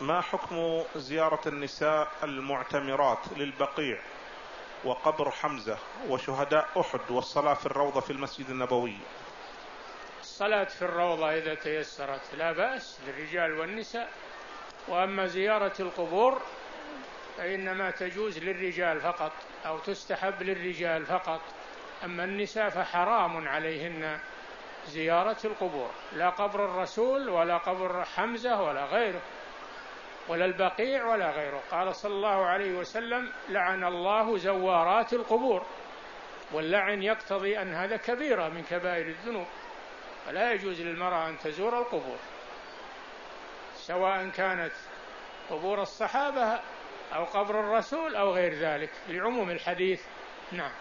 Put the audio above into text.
ما حكم زيارة النساء المعتمرات للبقيع وقبر حمزة وشهداء أحد والصلاة في الروضة في المسجد النبوي؟ الصلاة في الروضة إذا تيسرت لا بأس للرجال والنساء وأما زيارة القبور فإنما تجوز للرجال فقط أو تستحب للرجال فقط. أما النساء فحرام عليهن زيارة القبور لا قبر الرسول ولا قبر حمزة ولا غيره. ولا البقيع ولا غيره. قال صلى الله عليه وسلم لعن الله زوارات القبور واللعن يقتضي أن هذا كبيرة من كبائر الذنوب فلا يجوز للمرأة أن تزور القبور سواء كانت قبور الصحابة أو قبر الرسول أو غير ذلك لعموم الحديث. نعم.